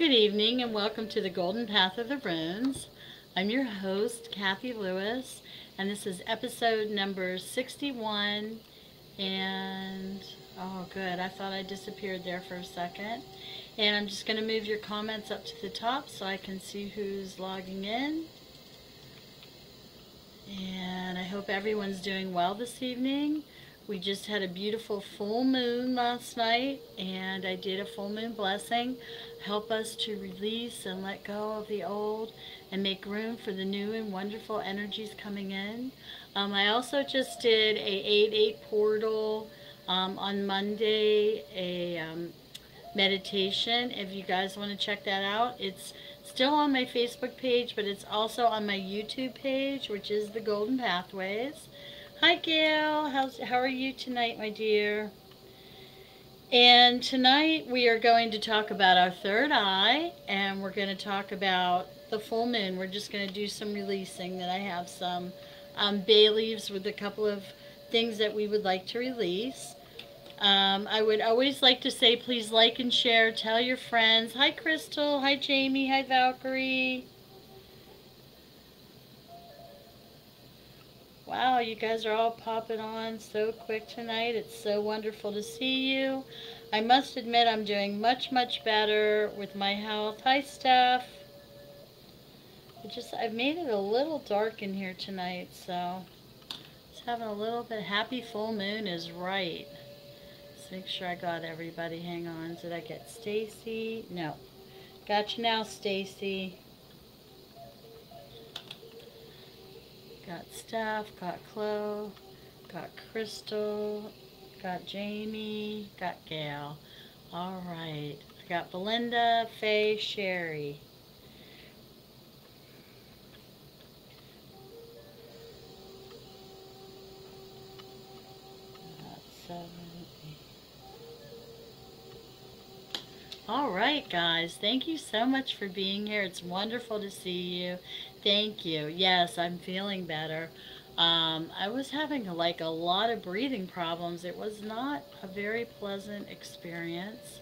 Good evening and welcome to the Golden Path of the Runes. I'm your host, Kathy Lewis, and this is episode number 61. And oh, good, I thought I disappeared there for a second. And I'm just going to move your comments up to the top so I can see who's logging in. And I hope everyone's doing well this evening. We just had a beautiful full moon last night, and I did a full moon blessing. Help us to release and let go of the old and make room for the new and wonderful energies coming in. Um, I also just did a 8-8 portal um, on Monday, a um, meditation. If you guys want to check that out, it's still on my Facebook page, but it's also on my YouTube page, which is The Golden Pathways. Hi, Gail. How's, how are you tonight, my dear? And tonight we are going to talk about our third eye, and we're going to talk about the full moon. We're just going to do some releasing. That I have some um, bay leaves with a couple of things that we would like to release. Um, I would always like to say please like and share, tell your friends. Hi Crystal, hi Jamie, hi Valkyrie. Wow, you guys are all popping on so quick tonight. It's so wonderful to see you. I must admit I'm doing much, much better with my health. Hi, Steph. Just, I've made it a little dark in here tonight, so just having a little bit. Happy full moon is right. Let's make sure I got everybody. Hang on. Did I get Stacy? No. Got you now, Stacy. Got Steph, got Chloe, got Crystal, got Jamie, got Gail. All right. I got Belinda, Faye, Sherry. All right, guys. Thank you so much for being here. It's wonderful to see you. Thank you. Yes, I'm feeling better. Um, I was having like a lot of breathing problems. It was not a very pleasant experience.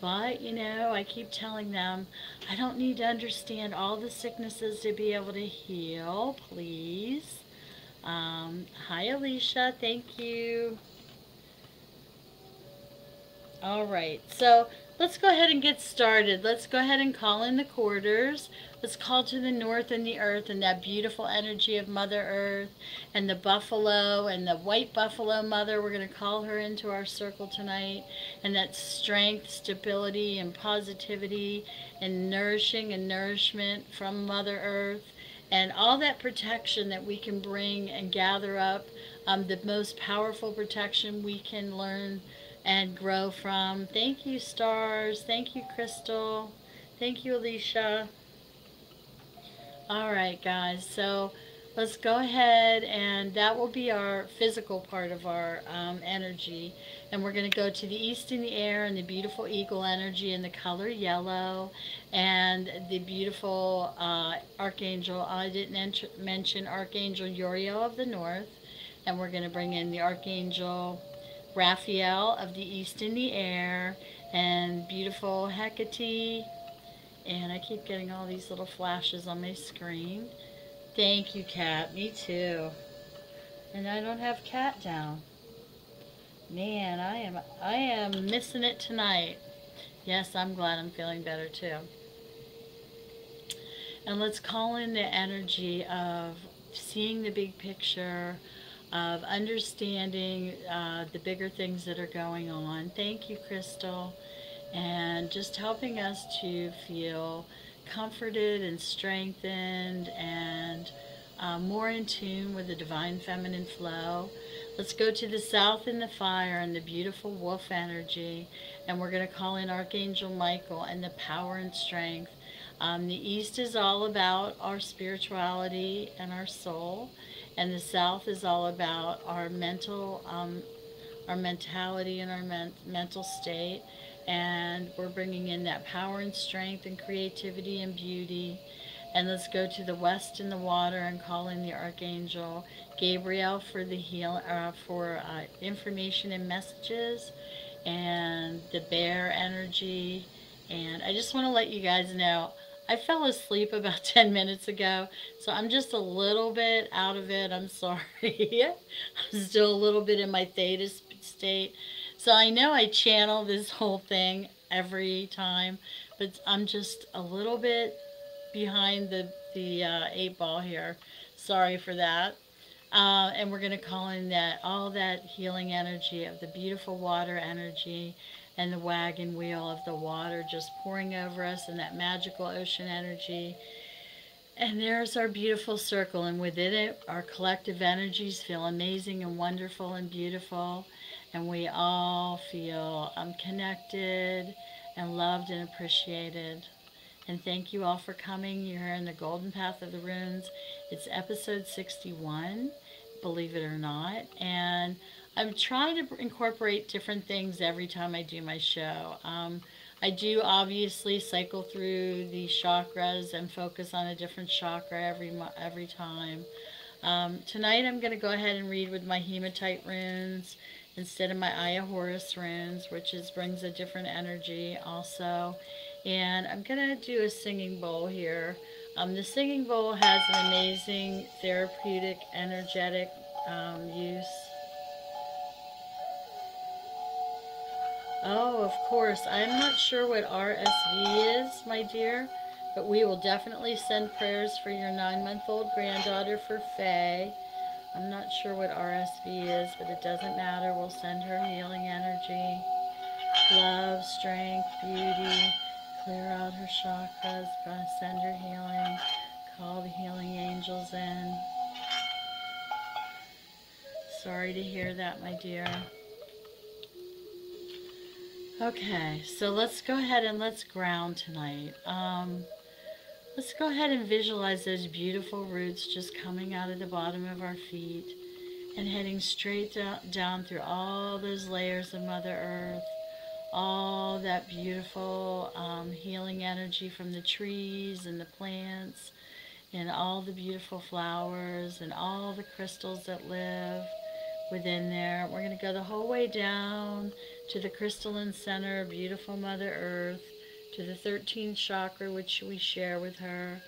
But, you know, I keep telling them, I don't need to understand all the sicknesses to be able to heal, please. Um, hi, Alicia. Thank you. All right. So let's go ahead and get started. Let's go ahead and call in the quarters. Let's call to the north and the earth and that beautiful energy of Mother Earth and the buffalo and the white buffalo mother. We're going to call her into our circle tonight. And that strength, stability, and positivity and nourishing and nourishment from Mother Earth and all that protection that we can bring and gather up. Um, the most powerful protection we can learn and grow from. Thank you, stars. Thank you, Crystal. Thank you, Alicia. All right, guys. So let's go ahead and that will be our physical part of our um, energy. And we're going to go to the east in the air and the beautiful eagle energy and the color yellow and the beautiful uh, archangel. I didn't mention Archangel Uriel of the north. And we're going to bring in the Archangel Raphael of the East in the Air, and beautiful Hecate. And I keep getting all these little flashes on my screen. Thank you, Cat. Me too. And I don't have Cat down. Man, I am I am missing it tonight. Yes, I'm glad I'm feeling better too. And let's call in the energy of seeing the big picture, of understanding uh, the bigger things that are going on. Thank you, Crystal. And just helping us to feel comforted and strengthened and uh, more in tune with the divine feminine flow. Let's go to the south in the fire and the beautiful wolf energy. And we're going to call in Archangel Michael and the power and strength. Um, the east is all about our spirituality and our soul and the South is all about our mental, um, our mentality and our men mental state, and we're bringing in that power and strength and creativity and beauty. And let's go to the west in the water and call in the archangel Gabriel for the heal uh, for uh, information and messages, and the bear energy And I just want to let you guys know I fell asleep about 10 minutes ago, so I'm just a little bit out of it. I'm sorry. I'm still a little bit in my theta state. So I know I channel this whole thing every time, but I'm just a little bit behind the, the uh, eight ball here. Sorry for that. Uh, and we're going to call in that all that healing energy of the beautiful water energy and the wagon wheel of the water just pouring over us and that magical ocean energy. And there's our beautiful circle, and within it, our collective energies feel amazing and wonderful and beautiful. And we all feel um, connected and loved and appreciated. And thank you all for coming. You're in the Golden Path of the Runes. It's episode 61, believe it or not. And I'm trying to incorporate different things every time I do my show. Um, I do obviously cycle through the chakras and focus on a different chakra every every time. Um, tonight I'm going to go ahead and read with my hematite runes instead of my Aya Horus runes, which is brings a different energy also. And I'm going to do a singing bowl here. Um, the singing bowl has an amazing therapeutic, energetic um, use. Oh, of course. I'm not sure what RSV is, my dear, but we will definitely send prayers for your nine-month-old granddaughter for Faye. I'm not sure what RSV is, but it doesn't matter. We'll send her healing energy, love, strength, beauty, clear out her chakras, send her healing, call the healing angels in. Sorry to hear that, my dear. Okay, so let's go ahead and let's ground tonight. Um, let's go ahead and visualize those beautiful roots just coming out of the bottom of our feet and heading straight down, down through all those layers of Mother Earth, all that beautiful um, healing energy from the trees and the plants and all the beautiful flowers and all the crystals that live within there. We're going to go the whole way down to the crystalline center, beautiful Mother Earth, to the 13th chakra, which we share with her.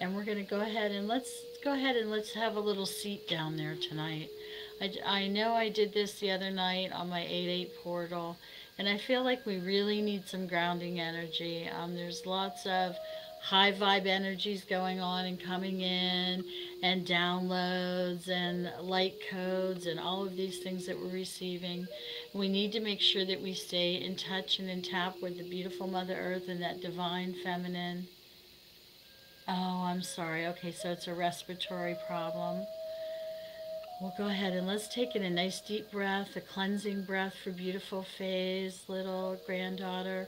And we're going to go ahead and let's go ahead and let's have a little seat down there tonight. I, I know I did this the other night on my 8-8 portal, and I feel like we really need some grounding energy. Um, there's lots of high vibe energies going on and coming in and downloads and light codes and all of these things that we're receiving. We need to make sure that we stay in touch and in tap with the beautiful Mother Earth and that divine feminine. Oh, I'm sorry. Okay, so it's a respiratory problem. We'll go ahead and let's take in a nice deep breath, a cleansing breath for beautiful Faye's little granddaughter.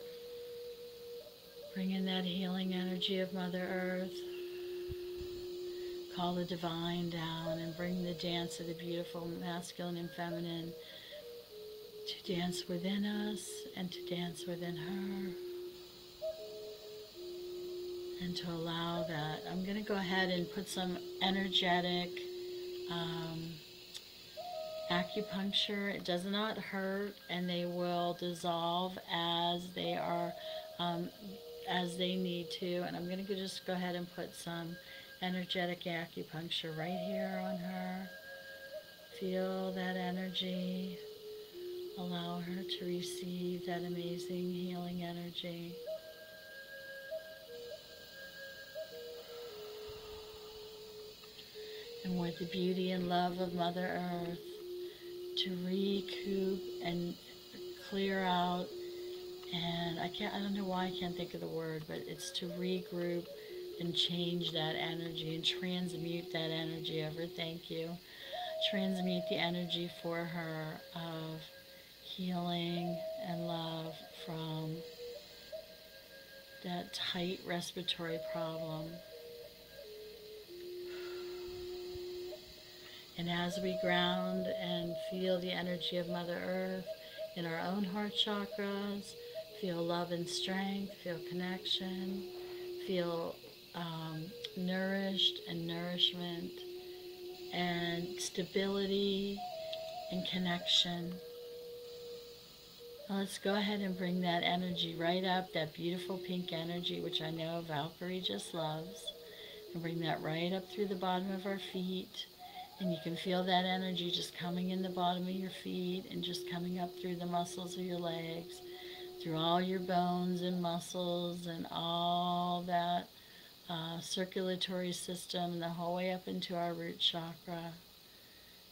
Bring in that healing energy of Mother Earth. Call the divine down and bring the dance of the beautiful masculine and feminine to dance within us and to dance within her. And to allow that. I'm going to go ahead and put some energetic um, acupuncture. It does not hurt and they will dissolve as they are um, as they need to. And I'm going to just go ahead and put some energetic acupuncture right here on her. Feel that energy. Allow her to receive that amazing healing energy. And with the beauty and love of Mother Earth to recoup and clear out and I can't I don't know why I can't think of the word but it's to regroup and change that energy and transmute that energy over. Thank you. Transmute the energy for her of healing and love from that tight respiratory problem. And as we ground and feel the energy of Mother Earth in our own heart chakras Feel love and strength, feel connection, feel um, nourished and nourishment and stability and connection. let's go ahead and bring that energy right up, that beautiful pink energy, which I know Valkyrie just loves. And bring that right up through the bottom of our feet. And you can feel that energy just coming in the bottom of your feet and just coming up through the muscles of your legs, through all your bones and muscles and all that uh, circulatory system, the whole way up into our root chakra.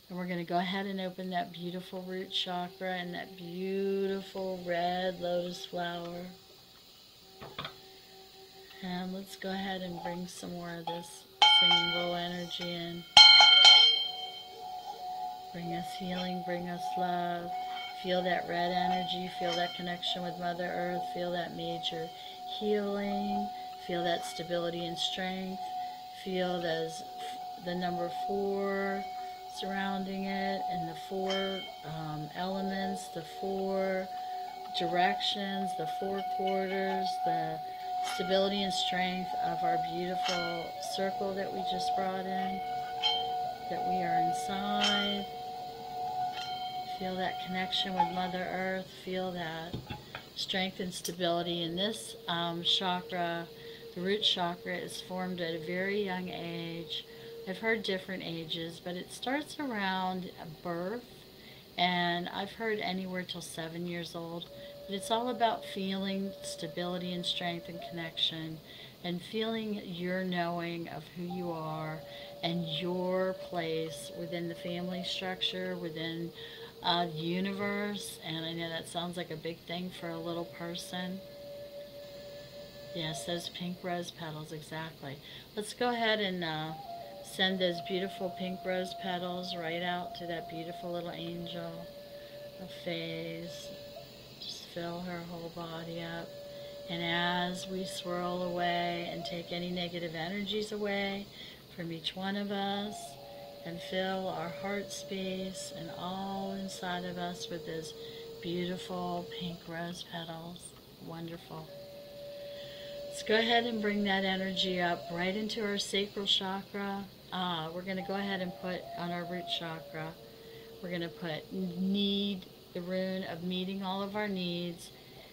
And we're going to go ahead and open that beautiful root chakra and that beautiful red lotus flower. And let's go ahead and bring some more of this bowl energy in. Bring us healing, bring us love. Feel that red energy, feel that connection with Mother Earth, feel that major healing, feel that stability and strength, feel those, the number four, surrounding it and the four um, elements, the four directions, the four quarters, the stability and strength of our beautiful circle that we just brought in, that we are inside. Feel that connection with Mother Earth. Feel that strength and stability. in this um, chakra, the root chakra, is formed at a very young age I've heard different ages, but it starts around birth, and I've heard anywhere till seven years old. But it's all about feeling stability and strength and connection, and feeling your knowing of who you are and your place within the family structure, within uh, universe. And I know that sounds like a big thing for a little person. Yes, those pink rose petals, exactly. Let's go ahead and uh, send those beautiful pink rose petals right out to that beautiful little angel of Faye's. Just fill her whole body up. And as we swirl away and take any negative energies away from each one of us, and fill our heart space and all inside of us with those beautiful pink rose petals. Wonderful. Let's go ahead and bring that energy up right into our sacral chakra. Ah, we're going to go ahead and put on our root chakra, we're going to put need, the rune of meeting all of our needs,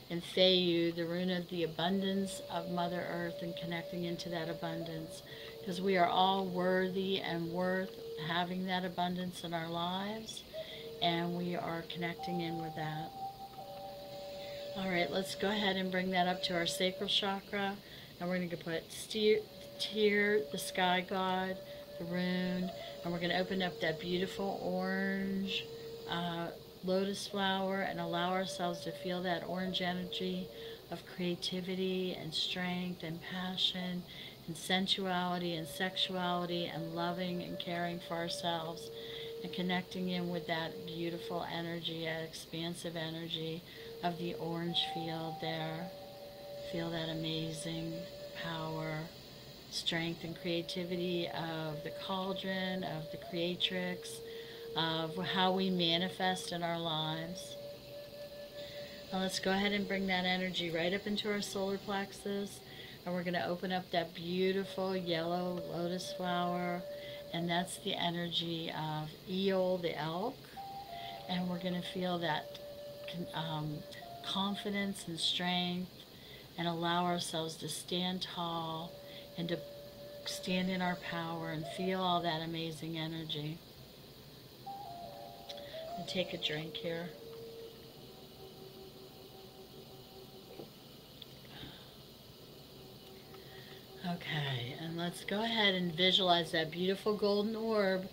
and Fehu, the rune of the abundance of Mother Earth and connecting into that abundance. Because we are all worthy and worth having that abundance in our lives, and we are connecting in with that. All right, let's go ahead and bring that up to our sacral chakra, and we're going to put Tyr, the sky god, the rune, and we're going to open up that beautiful orange uh, lotus flower and allow ourselves to feel that orange energy of creativity and strength and passion and sensuality and sexuality and loving and caring for ourselves and connecting in with that beautiful energy, that expansive energy of the orange field there. Feel that amazing power strength and creativity of the cauldron, of the creatrix, of how we manifest in our lives. Now let's go ahead and bring that energy right up into our solar plexus. And we're going to open up that beautiful yellow lotus flower. And that's the energy of Eol, the elk. And we're going to feel that um, confidence and strength and allow ourselves to stand tall and to stand in our power and feel all that amazing energy. And take a drink here. Okay, and let's go ahead and visualize that beautiful golden orb.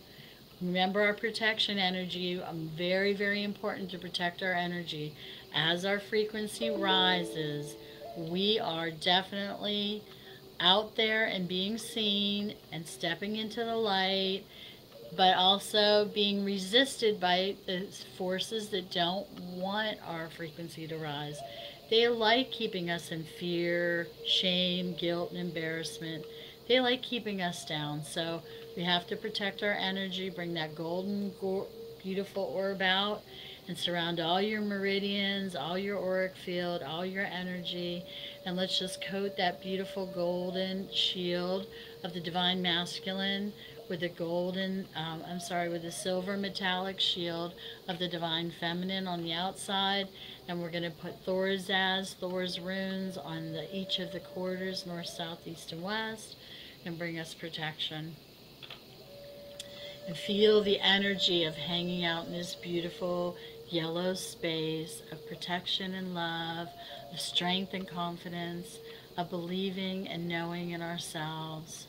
Remember our protection energy. Um, very, very important to protect our energy. As our frequency rises, we are definitely out there and being seen and stepping into the light, but also being resisted by the forces that don't want our frequency to rise. They like keeping us in fear, shame, guilt, and embarrassment. They like keeping us down. So we have to protect our energy, bring that golden, beautiful orb out, and surround all your meridians, all your auric field, all your energy, and let's just coat that beautiful golden shield of the divine masculine with the golden, um, I'm sorry, with the silver metallic shield of the Divine Feminine on the outside. And we're going to put Thor's as, Thor's runes on the, each of the quarters, north, south, east, and west, and bring us protection. And feel the energy of hanging out in this beautiful yellow space of protection and love, of strength and confidence, of believing and knowing in ourselves.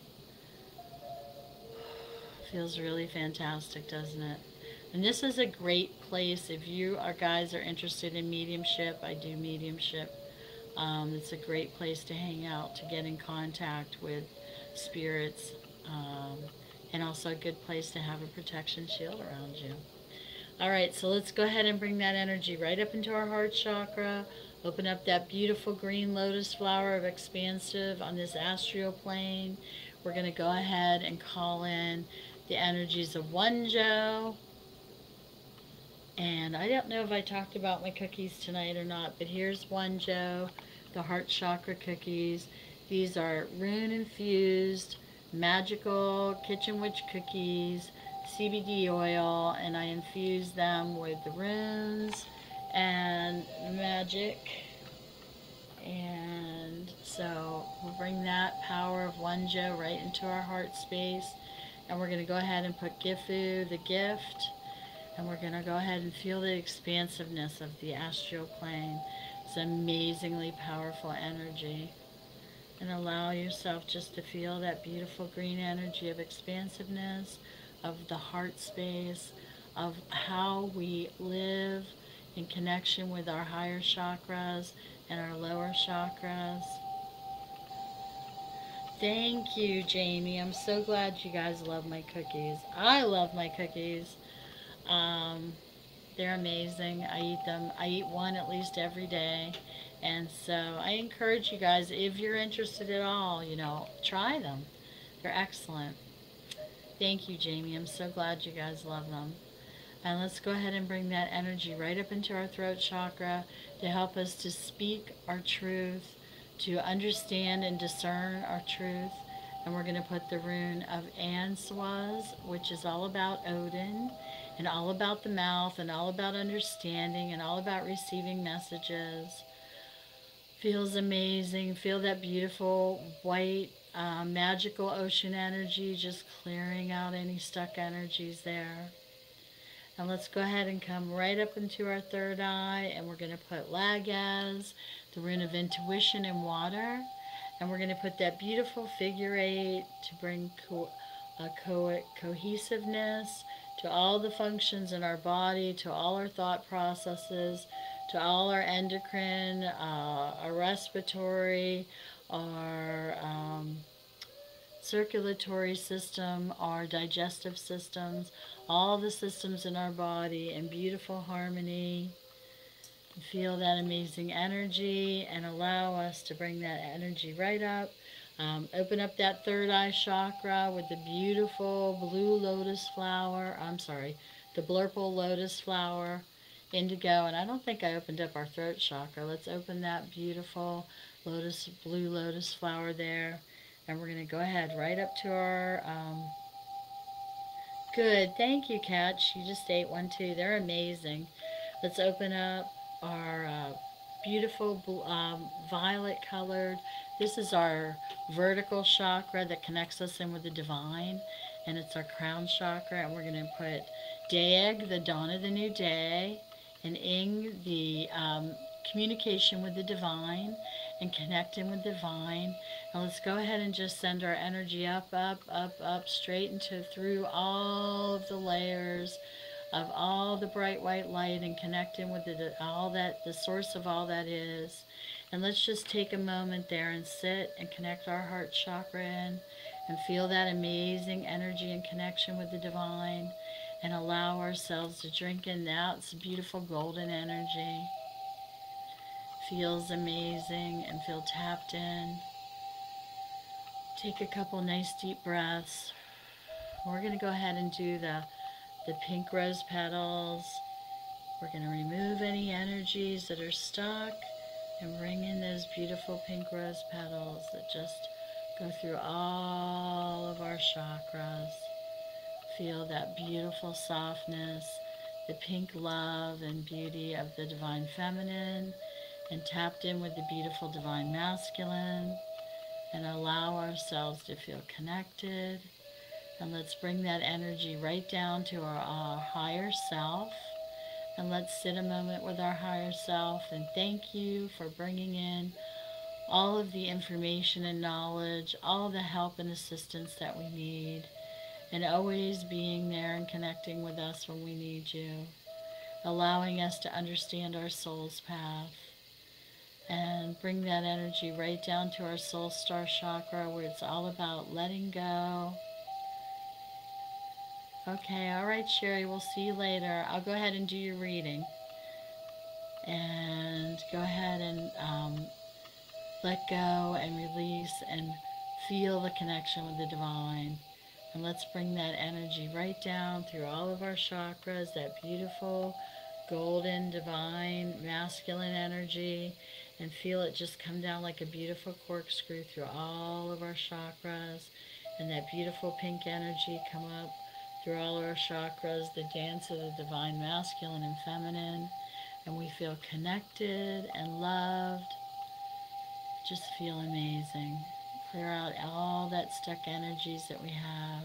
Feels really fantastic, doesn't it? And this is a great place if you are guys are interested in mediumship. I do mediumship. Um, it's a great place to hang out, to get in contact with spirits, um, and also a good place to have a protection shield around you. All right, so let's go ahead and bring that energy right up into our heart chakra. Open up that beautiful green lotus flower of expansive on this astral plane. We're going to go ahead and call in the energies of one Wunjo. And I don't know if I talked about my cookies tonight or not, but here's one Wunjo, the heart chakra cookies. These are rune infused, magical kitchen witch cookies, CBD oil, and I infuse them with the runes and magic. And so we'll bring that power of one Wunjo right into our heart space. And we're going to go ahead and put Gifu, the gift, and we're going to go ahead and feel the expansiveness of the astral plane. It's amazingly powerful energy. And allow yourself just to feel that beautiful green energy of expansiveness, of the heart space, of how we live in connection with our higher chakras and our lower chakras. Thank you, Jamie. I'm so glad you guys love my cookies. I love my cookies. Um, they're amazing. I eat them. I eat one at least every day. And so I encourage you guys, if you're interested at all, you know, try them. They're excellent. Thank you, Jamie. I'm so glad you guys love them. And let's go ahead and bring that energy right up into our throat chakra to help us to speak our truth, to understand and discern our truth. And we're going to put the rune of Ansuz, which is all about Odin and all about the mouth and all about understanding and all about receiving messages. Feels amazing. Feel that beautiful white uh, magical ocean energy just clearing out any stuck energies there. And let's go ahead and come right up into our third eye and we're going to put Laguz, the rune of intuition and water. And we're going to put that beautiful figure eight to bring co co cohesiveness to all the functions in our body, to all our thought processes, to all our endocrine, uh, our respiratory, our um, circulatory system, our digestive systems, all the systems in our body in beautiful harmony. Feel that amazing energy and allow us to bring that energy right up. Um, open up that third eye chakra with the beautiful blue lotus flower. I'm sorry, the blurple lotus flower, indigo. And I don't think I opened up our throat chakra. Let's open that beautiful lotus, blue lotus flower there. And we're going to go ahead right up to our, um, good, thank you, Catch. You just ate one too. They're amazing. Let's open up our uh, beautiful um, violet colored. This is our vertical chakra that connects us in with the divine. And it's our crown chakra. And we're going to put Dag, the dawn of the new day, and Ing, the um, communication with the divine and connecting with the divine. And let's go ahead and just send our energy up, up, up, up, straight into through all of the layers of all the bright white light and connecting with the, all that, the source of all that is. And let's just take a moment there and sit and connect our heart chakra in and feel that amazing energy and connection with the divine and allow ourselves to drink in that beautiful golden energy feels amazing and feel tapped in. Take a couple nice deep breaths. We're going to go ahead and do the, the pink rose petals. We're going to remove any energies that are stuck and bring in those beautiful pink rose petals that just go through all of our chakras. feel that beautiful softness, the pink love and beauty of the divine feminine, and tapped in with the beautiful divine masculine, and allow ourselves to feel connected. And let's bring that energy right down to our, our higher self. And let's sit a moment with our higher self and thank you for bringing in all of the information and knowledge, all the help and assistance that we need, and always being there and connecting with us when we need you, allowing us to understand our soul's path. And bring that energy right down to our soul star chakra where it's all about letting go. Okay, all right, Sherry, we'll see you later. I'll go ahead and do your reading. And go ahead and um, let go and release and feel the connection with the divine. And let's bring that energy right down through all of our chakras, that beautiful golden, divine, masculine energy, and feel it just come down like a beautiful corkscrew through all of our chakras, and that beautiful pink energy come up through all our chakras, the dance of the divine masculine and feminine, and we feel connected and loved just feel amazing. Clear out all that stuck energies that we have.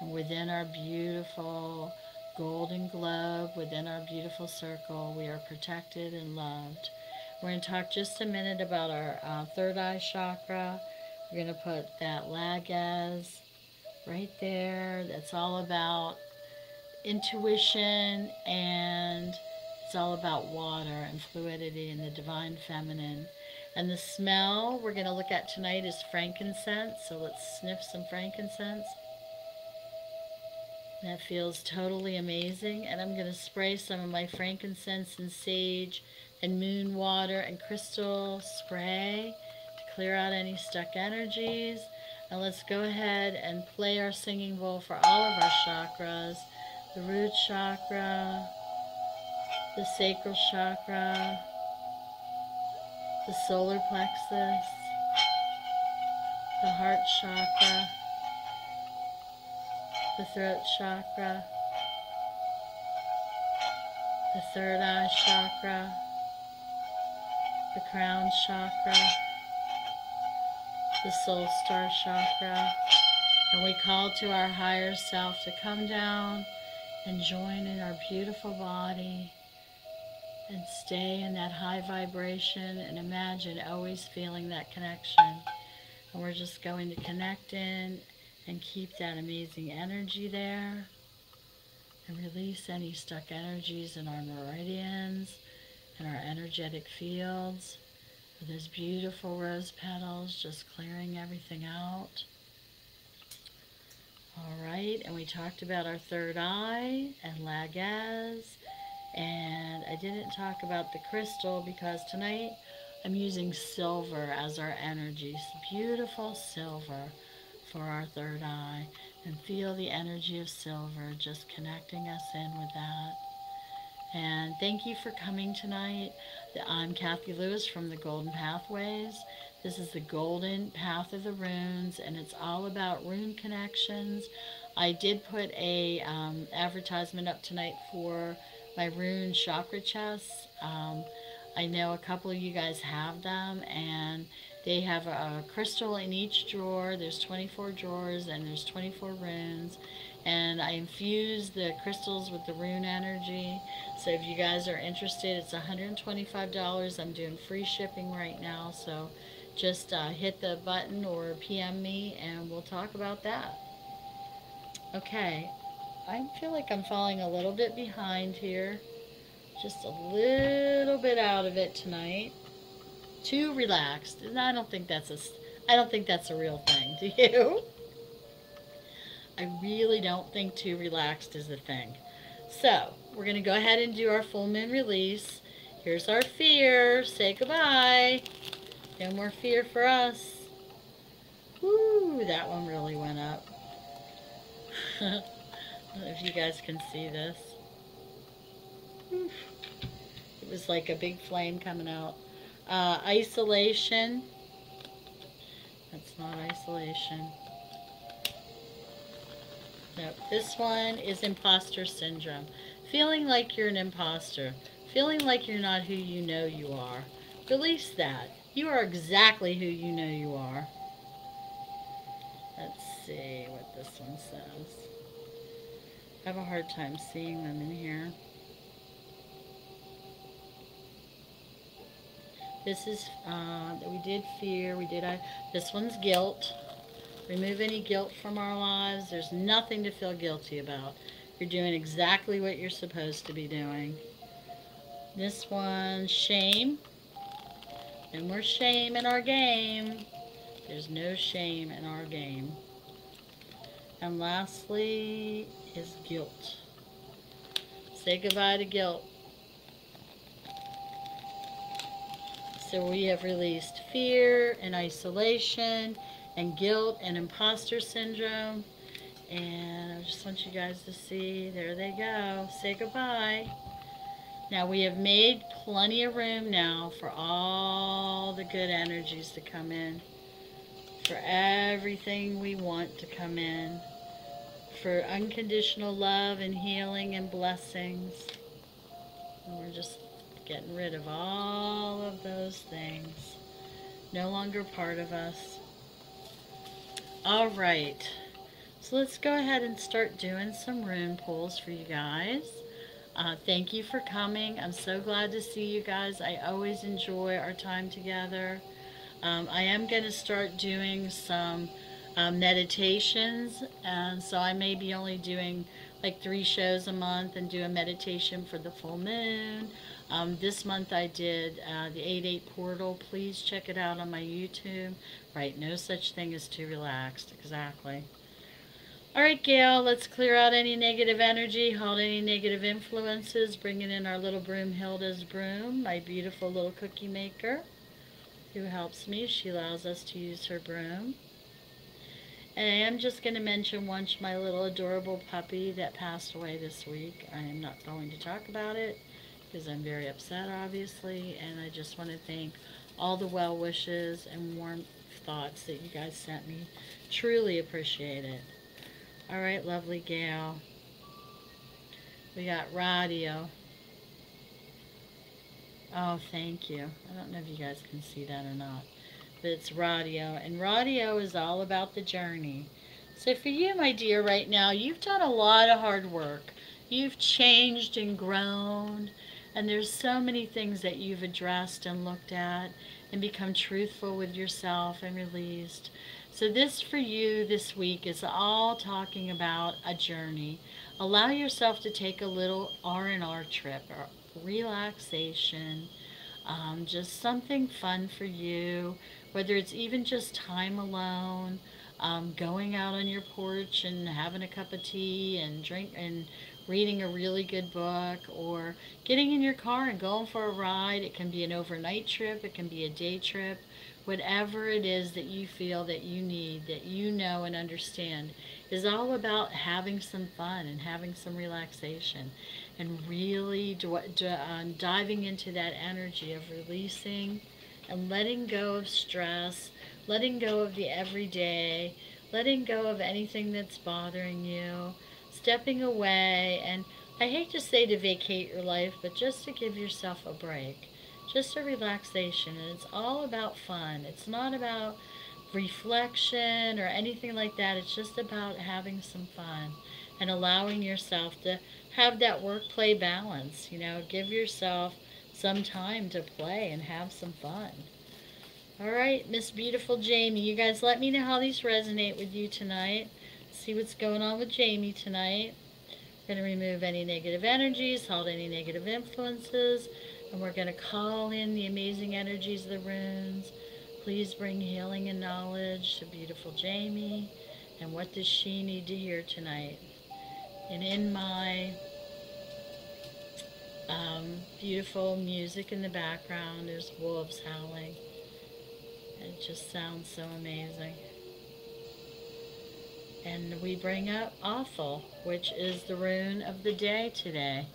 And within our beautiful golden globe, within our beautiful circle, we are protected and loved. We're going to talk just a minute about our uh, third eye chakra. We're going to put that laguz right there. That's all about intuition and it's all about water and fluidity and the divine feminine. And the smell we're going to look at tonight is frankincense. So let's sniff some frankincense. That feels totally amazing. And I'm going to spray some of my frankincense and sage and moon water and crystal spray to clear out any stuck energies. And let's go ahead and play our singing bowl for all of our chakras. The root chakra, the sacral chakra, the solar plexus, the heart chakra, the throat chakra, the third eye chakra, the crown chakra, the soul star chakra, and we call to our higher self to come down and join in our beautiful body and stay in that high vibration and imagine always feeling that connection. And we're just going to connect in and keep that amazing energy there and release any stuck energies in our meridians and our energetic fields. Those beautiful rose petals just clearing everything out. All right, and we talked about our third eye and laguz and I didn't talk about the crystal because tonight I'm using silver as our energy. Beautiful silver for our third eye. And feel the energy of silver just connecting us in with that. And thank you for coming tonight. I'm Kathy Lewis from the Golden Pathways. This is the Golden Path of the Runes, and it's all about rune connections. I did put a um, advertisement up tonight for my rune chakra chests. Um, I know a couple of you guys have them and they have a crystal in each drawer. There's 24 drawers and there's 24 runes. And I infuse the crystals with the rune energy. So if you guys are interested, it's $125. I'm doing free shipping right now. So just uh, hit the button or PM me and we'll talk about that. Okay, I feel like I'm falling a little bit behind here. Just a little bit out of it tonight. Too relaxed. And I don't think that's a I don't think that's a real thing. Do you? I really don't think too relaxed is a thing. So, we're going to go ahead and do our full moon release. Here's our fear. Say goodbye. No more fear for us. Woo, that one really went up. if you guys can see this. It was like a big flame coming out. Uh, isolation. That's not isolation. Nope. This one is imposter syndrome. Feeling like you're an imposter. Feeling like you're not who you know you are. Release that. You are exactly who you know you are. Let's see what this one says. I have a hard time seeing them in here. This is, uh, we did fear, we did, I, this one's guilt. Remove any guilt from our lives. There's nothing to feel guilty about. You're doing exactly what you're supposed to be doing. This one, shame. And we're shame in our game. There's no shame in our game. And lastly is guilt. Say goodbye to guilt. So we have released fear and isolation and guilt and imposter syndrome. And I just want you guys to see, there they go. Say goodbye. Now we have made plenty of room now for all the good energies to come in. For everything we want to come in. For unconditional love and healing and blessings. And we're just getting rid of all of those things. No longer part of us. All right. So let's go ahead and start doing some rune pulls for you guys. Uh, thank you for coming. I'm so glad to see you guys. I always enjoy our time together. Um, I am going to start doing some uh, meditations, and so I may be only doing like three shows a month and do a meditation for the full moon. Um, this month I did uh, the 8-8 portal. Please check it out on my YouTube. Right, no such thing as too relaxed. Exactly. All right, Gail, let's clear out any negative energy, hold any negative influences, bringing in our little broom, Hilda's broom, my beautiful little cookie maker, who helps me. She allows us to use her broom. And I am just going to mention once my little adorable puppy that passed away this week. I am not going to talk about it because I'm very upset, obviously, and I just want to thank all the well wishes and warm thoughts that you guys sent me. Truly appreciate it. All right, lovely gal. We got Raido. Oh, thank you. I don't know if you guys can see that or not. It's Raido. And Raido is all about the journey. So for you, my dear, right now, you've done a lot of hard work. You've changed and grown. And there's so many things that you've addressed and looked at and become truthful with yourself and released. So this for you this week is all talking about a journey. Allow yourself to take a little R&R trip or relaxation, um, just something fun for you, whether it's even just time alone, um, going out on your porch and having a cup of tea and drink and reading a really good book or getting in your car and going for a ride. It can be an overnight trip, it can be a day trip, whatever it is that you feel that you need, that you know and understand, is all about having some fun and having some relaxation and really um, diving into that energy of releasing and letting go of stress, letting go of the everyday, letting go of anything that's bothering you, stepping away, and I hate to say to vacate your life, but just to give yourself a break, just a relaxation. And it's all about fun. It's not about reflection or anything like that. It's just about having some fun and allowing yourself to have that work-play balance. You know, give yourself some time to play and have some fun. All right, Miss Beautiful Jamie, you guys let me know how these resonate with you tonight see what's going on with Jamie tonight. We're going to remove any negative energies, hold any negative influences, and we're going to call in the amazing energies of the runes. Please bring healing and knowledge to beautiful Jamie. And what does she need to hear tonight? And in my um, beautiful music in the background, there's wolves howling. It just sounds so amazing. And we bring up Othel, which is the rune of the day today.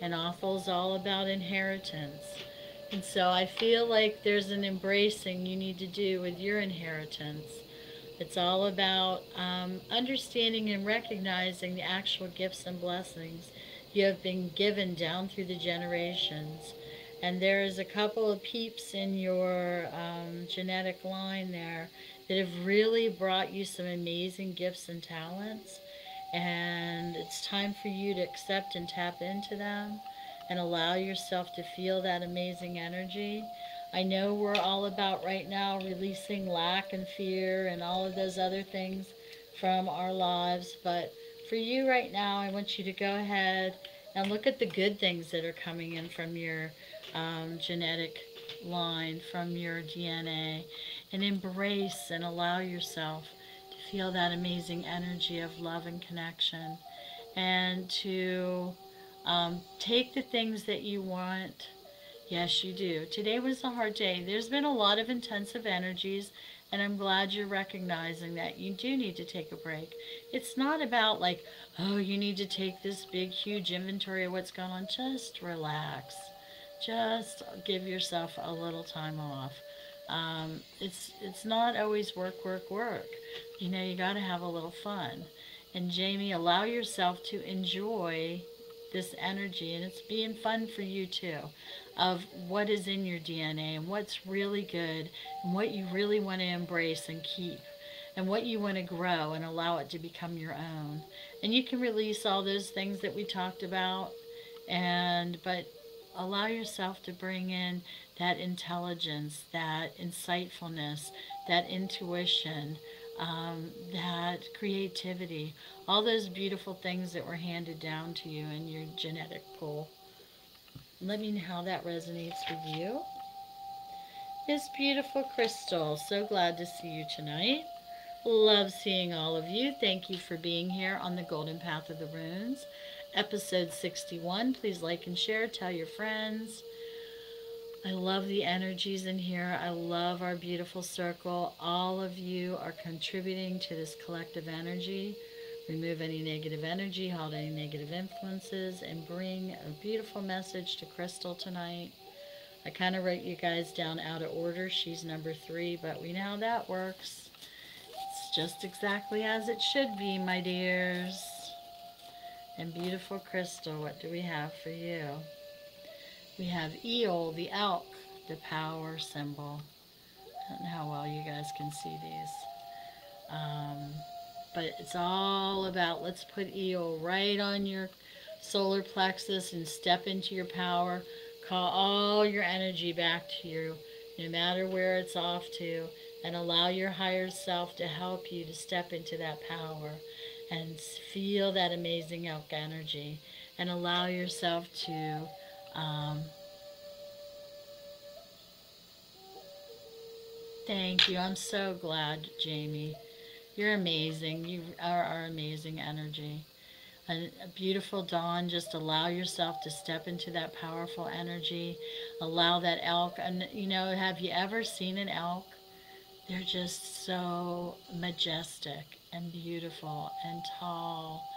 And Othel is all about inheritance. And so I feel like there's an embracing you need to do with your inheritance. It's all about um, understanding and recognizing the actual gifts and blessings you have been given down through the generations. And there is a couple of peeps in your um, genetic line there that have really brought you some amazing gifts and talents. And it's time for you to accept and tap into them and allow yourself to feel that amazing energy. I know we're all about right now releasing lack and fear and all of those other things from our lives, but for you right now, I want you to go ahead and look at the good things that are coming in from your um, genetic line, from your DNA, and embrace and allow yourself to feel that amazing energy of love and connection, and to um, take the things that you want Yes, you do. Today was a hard day. There's been a lot of intensive energies, and I'm glad you're recognizing that you do need to take a break. It's not about like, oh, you need to take this big, huge inventory of what's going on. Just relax. Just give yourself a little time off. Um, it's it's not always work, work, work. You know, you got to have a little fun. And Jamie, allow yourself to enjoy this energy, and it's being fun for you too of what is in your DNA and what's really good and what you really want to embrace and keep and what you want to grow and allow it to become your own. And you can release all those things that we talked about and but allow yourself to bring in that intelligence, that insightfulness, that intuition, um, that creativity, all those beautiful things that were handed down to you in your genetic pool. Let me know how that resonates with you. Miss Beautiful Crystal, so glad to see you tonight. Love seeing all of you. Thank you for being here on the Golden Path of the Runes. Episode 61. Please like and share. Tell your friends. I love the energies in here. I love our beautiful circle. All of you are contributing to this collective energy. Remove any negative energy, hold any negative influences, and bring a beautiful message to Crystal tonight. I kind of wrote you guys down out of order. She's number three, but we know how that works. It's just exactly as it should be, my dears. And beautiful Crystal, what do we have for you? We have Eel, the elk, the power symbol. I don't know how well you guys can see these. Um, but it's all about let's put EO right on your solar plexus and step into your power. Call all your energy back to you no matter where it's off to and allow your higher self to help you to step into that power and feel that amazing elk energy. And allow yourself to um, thank you. I'm so glad jamie you're amazing. You are our amazing energy. A, a, beautiful dawn. Just allow yourself to step into that powerful energy. Allow that elk. And, you know, have you ever seen an elk? They're just so majestic and beautiful and tall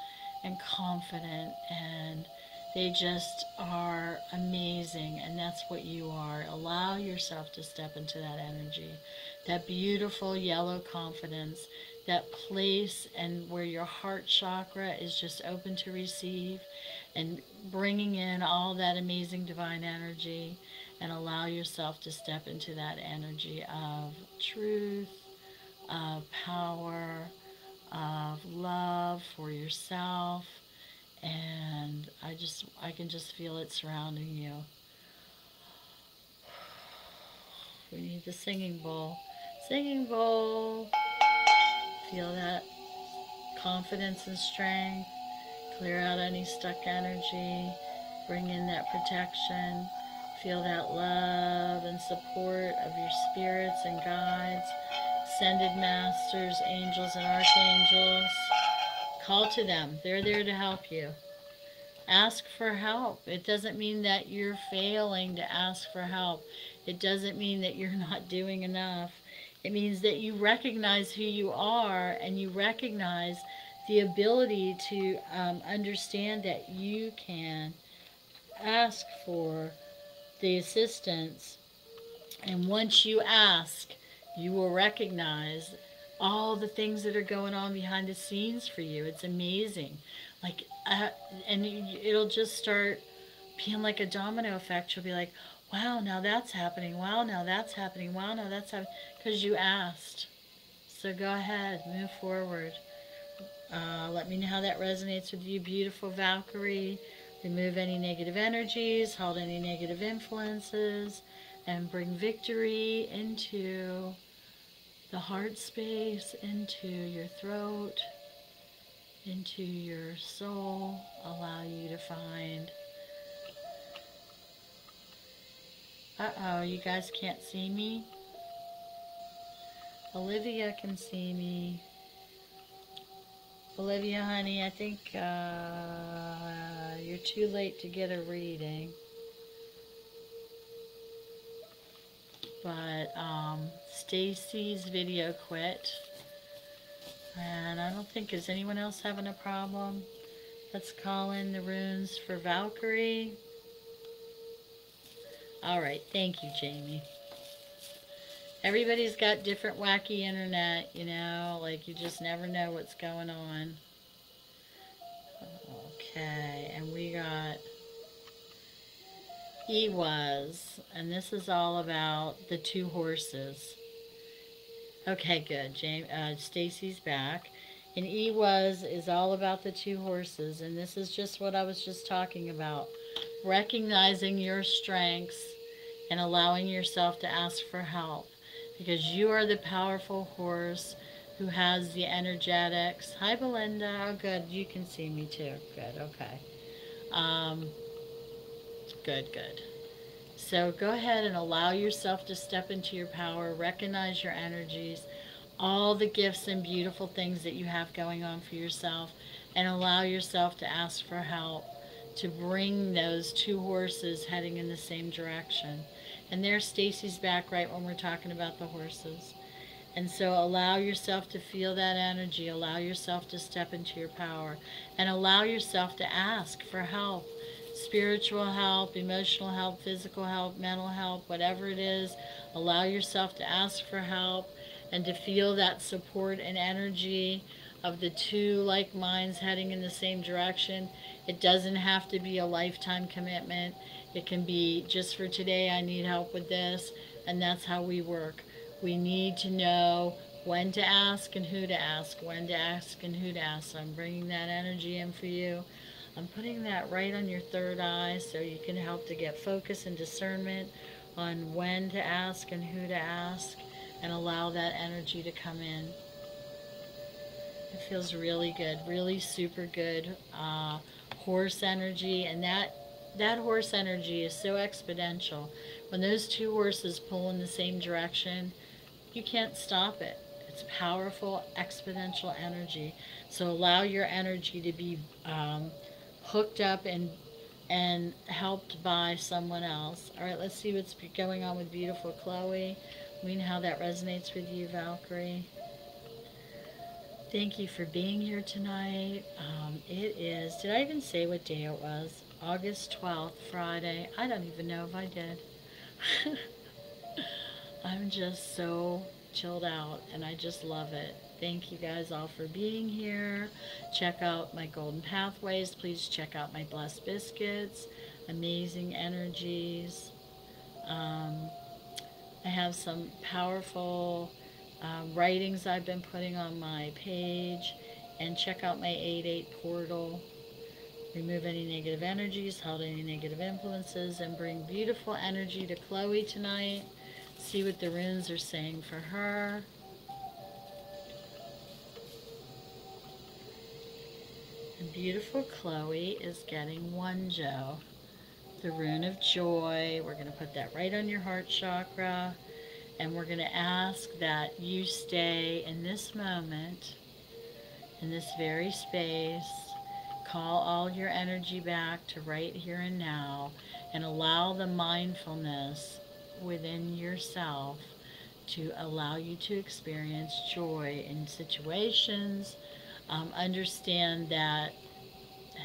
and confident and they just are amazing and that's what you are. Allow yourself to step into that energy. That beautiful yellow confidence that place and where your heart chakra is just open to receive and bringing in all that amazing divine energy and allow yourself to step into that energy of truth, of power, of love for yourself. And I just, I can just feel it surrounding you. We need the singing bowl. Singing bowl. Feel that confidence and strength. Clear out any stuck energy. Bring in that protection. Feel that love and support of your spirits and guides, ascended masters, angels, and archangels. Call to them. They're there to help you. Ask for help. It doesn't mean that you're failing to ask for help. It doesn't mean that you're not doing enough. It means that you recognize who you are and you recognize the ability to um, understand that you can ask for the assistance. And once you ask, you will recognize all the things that are going on behind the scenes for you. It's amazing. Like, uh, and it'll just start being like a domino effect. You'll be like, wow, now that's happening. Wow, now that's happening. Wow, now that's happening. Because you asked. So go ahead, move forward. Uh, let me know how that resonates with you, beautiful Valkyrie. Remove any negative energies, hold any negative influences, and bring victory into the heart space, into your throat, into your soul. Allow you to find. Uh oh, you guys can't see me? Olivia can see me. Olivia, honey, I think uh, you're too late to get a reading. But um, Stacy's video quit. And I don't think, is anyone else having a problem? Let's call in the runes for Valkyrie. All right, thank you, Jamie everybody's got different wacky internet, you know, like you just never know what's going on. Okay, and we got Ehwaz, and this is all about the two horses. Okay, good. James, uh, Stacy's back. And E was is all about the two horses, and this is just what I was just talking about. Recognizing your strengths and allowing yourself to ask for help because you are the powerful horse who has the energetics. Hi, Belinda. Oh, good. You can see me too. Good. Okay. Um, good, good. So go ahead and allow yourself to step into your power, recognize your energies, all the gifts and beautiful things that you have going on for yourself, and allow yourself to ask for help to bring those two horses heading in the same direction. And there's Stacy's back right when we're talking about the horses. And so allow yourself to feel that energy. Allow yourself to step into your power. And allow yourself to ask for help. Spiritual help, emotional help, physical help, mental help, whatever it is. Allow yourself to ask for help and to feel that support and energy of the two like minds heading in the same direction. It doesn't have to be a lifetime commitment. It can be just for today, I need help with this, and that's how we work. We need to know when to ask and who to ask, when to ask and who to ask. So I'm bringing that energy in for you. I'm putting that right on your third eye so you can help to get focus and discernment on when to ask and who to ask and allow that energy to come in. It feels really good, really super good uh, horse energy and that that horse energy is so exponential. When those two horses pull in the same direction, you can't stop it. It's powerful, exponential energy. So allow your energy to be um, hooked up and and helped by someone else. All right, let's see what's going on with beautiful Chloe. We know how that resonates with you, Valkyrie. Thank you for being here tonight. Um, it is, did I even say what day it was? August 12th, Friday. I don't even know if I did. I'm just so chilled out and I just love it. Thank you guys all for being here. Check out my Golden Pathways. Please check out my Blessed Biscuits. Amazing energies. Um, I have some powerful uh, writings I've been putting on my page. And check out my 8-8 portal. Remove any negative energies, hold any negative influences, and bring beautiful energy to Chloe tonight. See what the runes are saying for her. And beautiful Chloe is getting Wunjo. The rune of joy. We're going to put that right on your heart chakra. And we're going to ask that you stay in this moment, in this very space, Call all your energy back to right here and now and allow the mindfulness within yourself to allow you to experience joy in situations. Um, understand that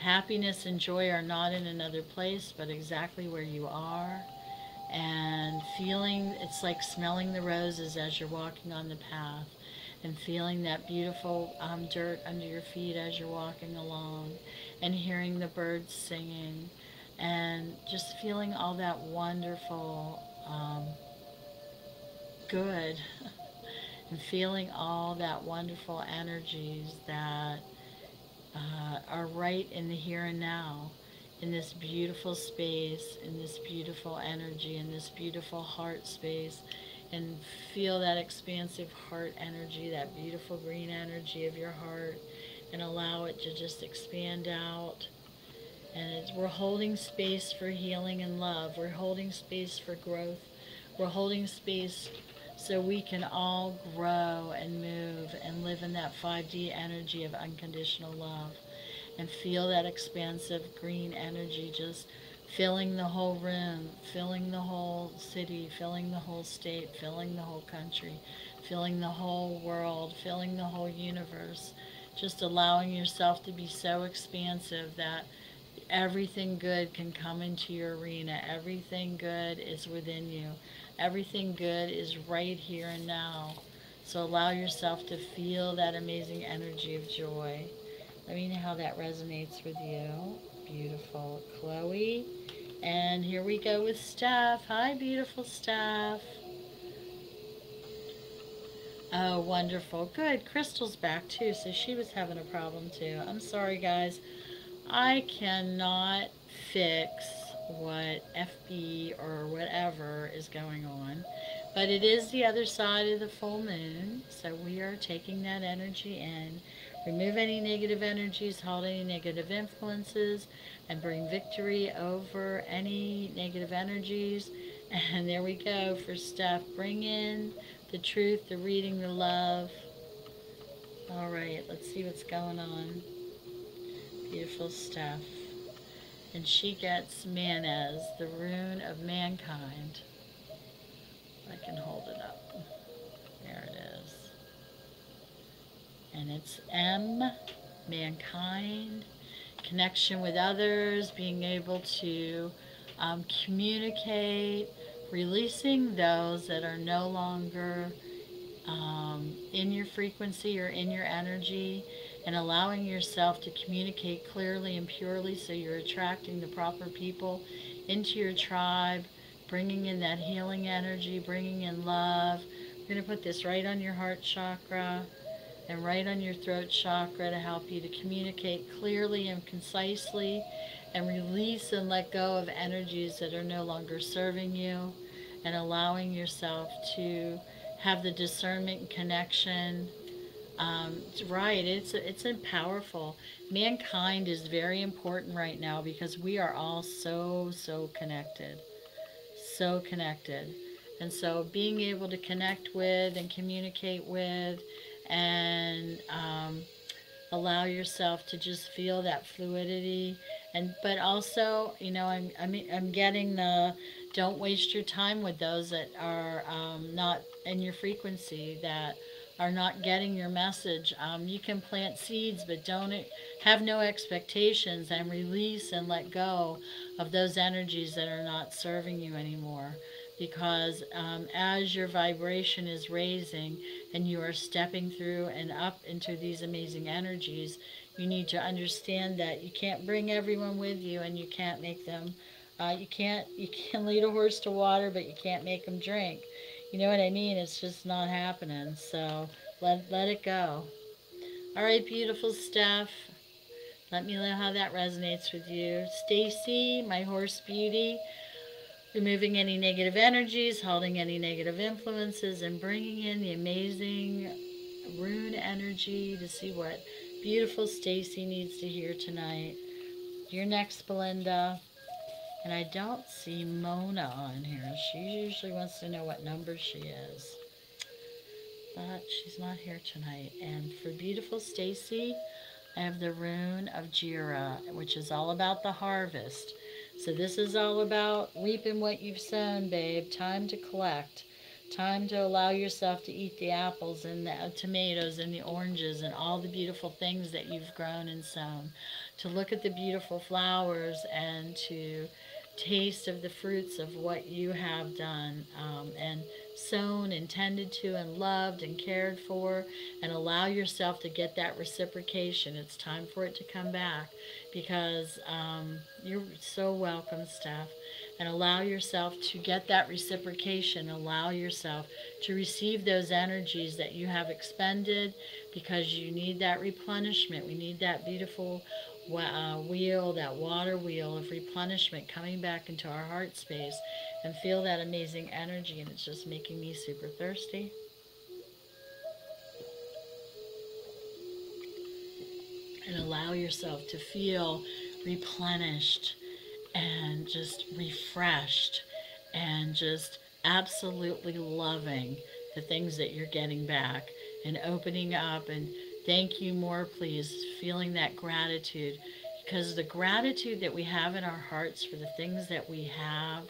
happiness and joy are not in another place, but exactly where you are. And feeling, it's like smelling the roses as you're walking on the path and feeling that beautiful um, dirt under your feet as you're walking along and hearing the birds singing and just feeling all that wonderful um, good and feeling all that wonderful energies that uh, are right in the here and now in this beautiful space in this beautiful energy in this beautiful heart space and feel that expansive heart energy, that beautiful green energy of your heart, and allow it to just expand out. And we're holding space for healing and love. We're holding space for growth. We're holding space so we can all grow and move and live in that 5D energy of unconditional love and feel that expansive green energy just filling the whole room, filling the whole city, filling the whole state, filling the whole country, filling the whole world, filling the whole universe. Just allowing yourself to be so expansive that everything good can come into your arena. Everything good is within you. Everything good is right here and now. So allow yourself to feel that amazing energy of joy. Let me know how that resonates with you. Beautiful. Chloe. And here we go with Steph. Hi, beautiful Steph. Oh, wonderful. Good. Crystal's back too, so she was having a problem too. I'm sorry, guys. I cannot fix what FB or whatever is going on. But it is the other side of the full moon, so we are taking that energy in. Remove any negative energies, hold any negative influences, and bring victory over any negative energies. And there we go for stuff. Bring in the truth, the reading, the love. All right, let's see what's going on. Beautiful stuff. And she gets Mannaz, the rune of mankind. I can hold it up. There it is. And it's M, mankind, connection with others, being able to um, communicate, releasing those that are no longer um, in your frequency or in your energy, and allowing yourself to communicate clearly and purely so you're attracting the proper people into your tribe, bringing in that healing energy, bringing in love. We're going to put this right on your heart chakra and right on your throat chakra to help you to communicate clearly and concisely and release and let go of energies that are no longer serving you and allowing yourself to have the discernment and connection. Um, right, it's, it's powerful. Mankind is very important right now because we are all so, so connected. So connected. And so being able to connect with and communicate with and um, allow yourself to just feel that fluidity. And but also you know I'm, I'm, I'm getting the don't waste your time with those that are um, not in your frequency that are not getting your message. Um, you can plant seeds but don't have no expectations and release and let go of those energies that are not serving you anymore because um, as your vibration is raising and you are stepping through and up into these amazing energies, you need to understand that you can't bring everyone with you and you can't make them, uh, you can't, you can lead a horse to water, but you can't make them drink. You know what I mean? It's just not happening. So let, let it go. All right, beautiful Steph. Let me know how that resonates with you. Stacy, my horse beauty removing any negative energies, holding any negative influences, and bringing in the amazing rune energy to see what beautiful Stacy needs to hear tonight. You're next, Belinda. And I don't see Mona on here. She usually wants to know what number she is. But she's not here tonight. And for beautiful Stacy, I have the rune of Jera, which is all about the harvest. So this is all about reaping what you've sown, babe. Time to collect. Time to allow yourself to eat the apples and the uh, tomatoes and the oranges and all the beautiful things that you've grown and sown. To look at the beautiful flowers and to taste of the fruits of what you have done um, and sown and tended to and loved and cared for and allow yourself to get that reciprocation. It's time for it to come back because um, you're so welcome, Steph. And allow yourself to get that reciprocation. Allow yourself to receive those energies that you have expended because you need that replenishment. We need that beautiful Uh, wheel, that water wheel of replenishment coming back into our heart space and feel that amazing energy. And it's just making me super thirsty. And allow yourself to feel replenished and just refreshed and just absolutely loving the things that you're getting back and opening up and thank you more please feeling that gratitude. Because the gratitude that we have in our hearts for the things that we have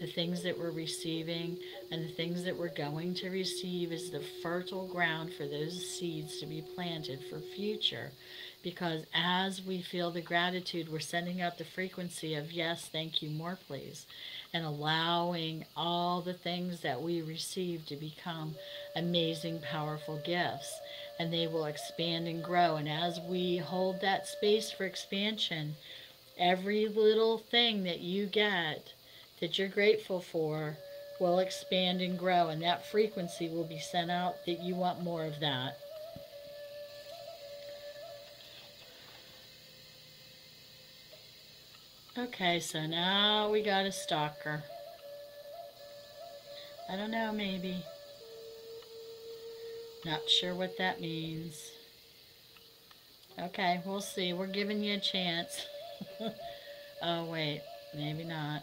the things that we're receiving and the things that we're going to receive is the fertile ground for those seeds to be planted for future. Because as we feel the gratitude we're sending out the frequency of yes thank you more please and allowing all the things that we receive to become amazing powerful gifts and they will expand and grow. And as we hold that space for expansion, every little thing that you get that you're grateful for will expand and grow. And that frequency will be sent out that you want more of that. Okay, so now we got a stalker. I don't know, maybe. Not sure what that means. Okay, we'll see. We're giving you a chance. oh, wait. Maybe not.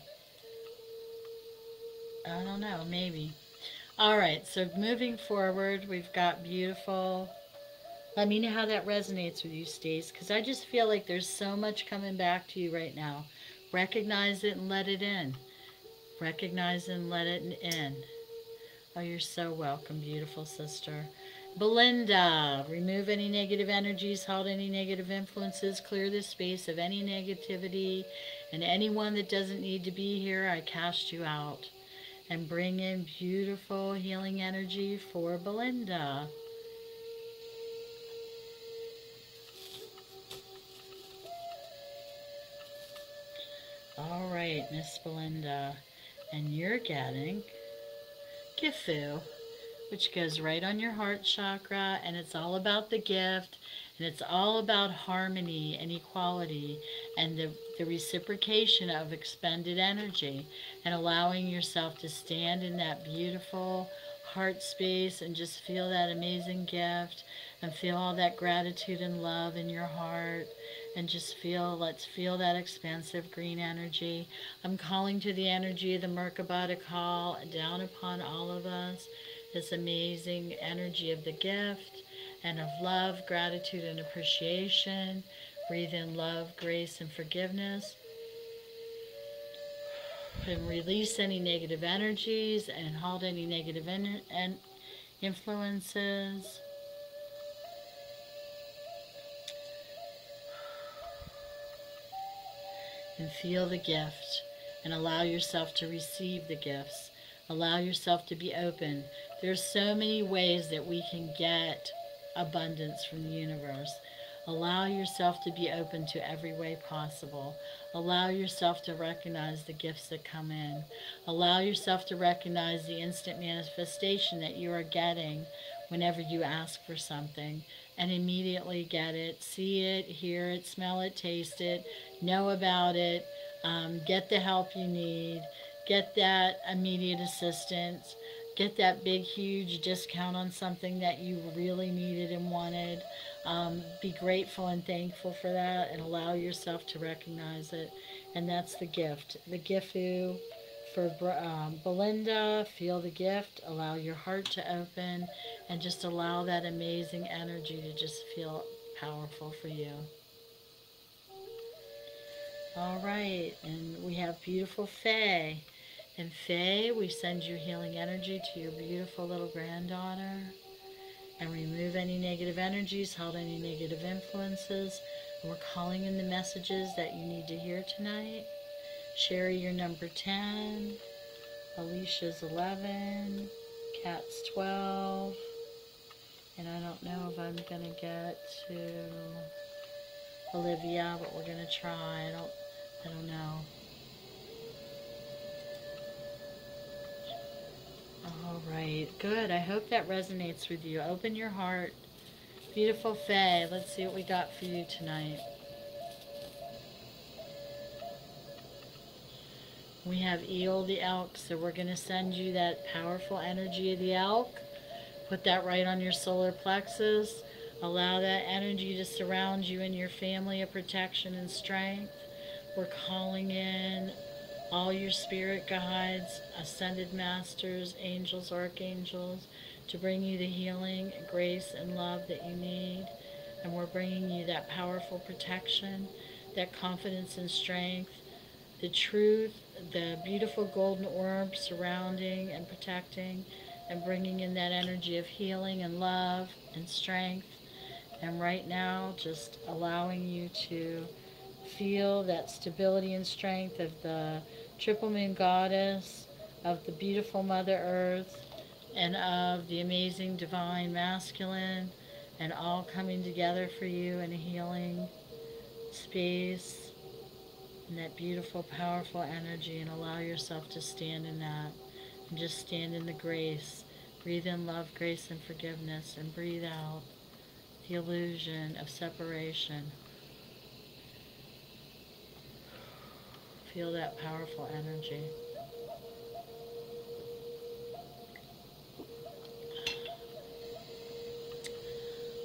I don't know. Maybe. All right, so moving forward, we've got beautiful. Let me know how that resonates with you, Stace, because I just feel like there's so much coming back to you right now. Recognize it and let it in. Recognize and let it in. Oh, you're so welcome, beautiful sister. Belinda, remove any negative energies, hold any negative influences, clear the space of any negativity, and anyone that doesn't need to be here, I cast you out. And bring in beautiful healing energy for Belinda. All right, Miss Belinda. And you're getting Gifu which goes right on your heart chakra, and it's all about the gift, and it's all about harmony and equality and the, the reciprocation of expended energy and allowing yourself to stand in that beautiful heart space and just feel that amazing gift and feel all that gratitude and love in your heart and just feel let's feel that expansive green energy. I'm calling to the energy of the merkaba to call down upon all of us this amazing energy of the gift and of love, gratitude, and appreciation. Breathe in love, grace, and forgiveness. And release any negative energies and hold any negative in and influences. And feel the gift and allow yourself to receive the gifts. Allow yourself to be open there's so many ways that we can get abundance from the universe. Allow yourself to be open to every way possible. Allow yourself to recognize the gifts that come in. Allow yourself to recognize the instant manifestation that you are getting whenever you ask for something and immediately get it. See it, hear it, smell it, taste it, know about it, um, get the help you need, get that immediate assistance get that big, huge discount on something that you really needed and wanted. Um, be grateful and thankful for that and allow yourself to recognize it. And that's the gift. The Gifu for um, Belinda, feel the gift, allow your heart to open, and just allow that amazing energy to just feel powerful for you. All right, and we have beautiful Faye. And Faye, we send you healing energy to your beautiful little granddaughter and remove any negative energies, hold any negative influences. And we're calling in the messages that you need to hear tonight. Sherry, you're number 10. Alicia's 11. Cat's 12. And I don't know if I'm going to get to Olivia, but we're going to try. I don't, I don't know. All right, good. I hope that resonates with you. Open your heart. Beautiful Faye, let's see what we got for you tonight. We have Eel the elk, so we're going to send you that powerful energy of the elk. Put that right on your solar plexus. Allow that energy to surround you and your family of protection and strength. We're calling in all your spirit guides, ascended masters, angels, archangels, to bring you the healing, grace, and love that you need. And we're bringing you that powerful protection, that confidence and strength, the truth, the beautiful golden orb surrounding and protecting, and bringing in that energy of healing and love and strength. And right now, just allowing you to feel that stability and strength of the triple moon goddess, of the beautiful Mother Earth, and of the amazing divine masculine, and all coming together for you in a healing space, and that beautiful, powerful energy, and allow yourself to stand in that, and just stand in the grace. Breathe in love, grace, and forgiveness, and breathe out the illusion of separation. Feel that powerful energy.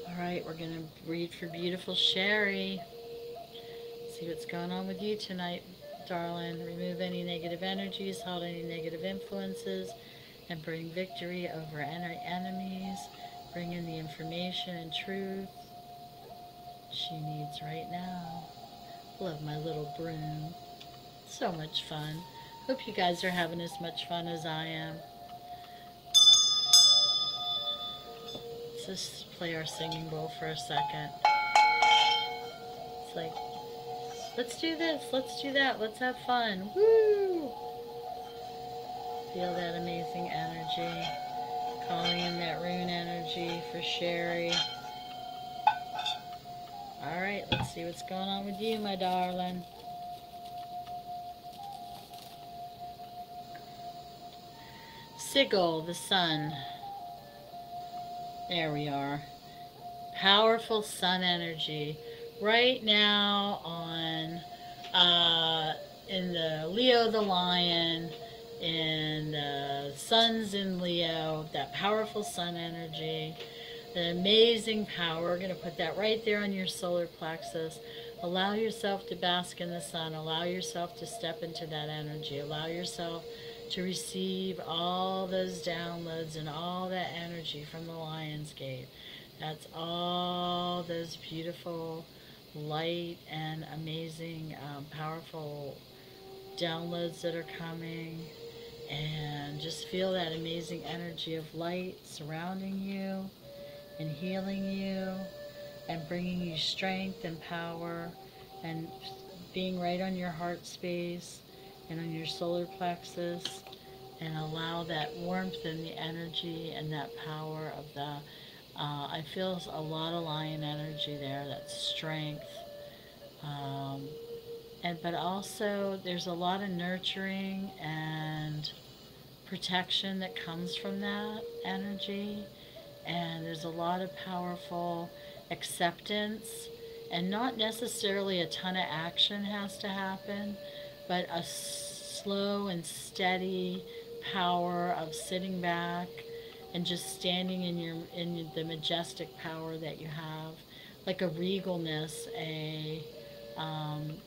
All right, we're going to read for beautiful Sherry. See what's going on with you tonight, darling. Remove any negative energies, hold any negative influences, and bring victory over any enemies. Bring in the information and truth she needs right now. Love my little broom. So much fun. Hope you guys are having as much fun as I am. Let's just play our singing bowl for a second. It's like, let's do this, let's do that, let's have fun. Woo! Feel that amazing energy. Calling in that rune energy for Sherry. Alright, let's see what's going on with you, my darling. Sigel, the sun. There we are. Powerful sun energy. Right now on, uh, in the Leo the lion, and the sun's in Leo, that powerful sun energy, the amazing power. We're going to put that right there on your solar plexus. Allow yourself to bask in the sun. Allow yourself to step into that energy. Allow yourself to receive all those downloads and all that energy from the Lion's Gate. That's all those beautiful, light, and amazing, um, powerful downloads that are coming. And just feel that amazing energy of light surrounding you and healing you and bringing you strength and power and being right on your heart space and on your solar plexus and allow that warmth and the energy and that power of the uh, I feel a lot of lion energy there that strength um, and but also there's a lot of nurturing and protection that comes from that energy and there's a lot of powerful acceptance and not necessarily a ton of action has to happen but a slow and steady power of sitting back and just standing in your in the majestic power that you have, like a regalness, a um,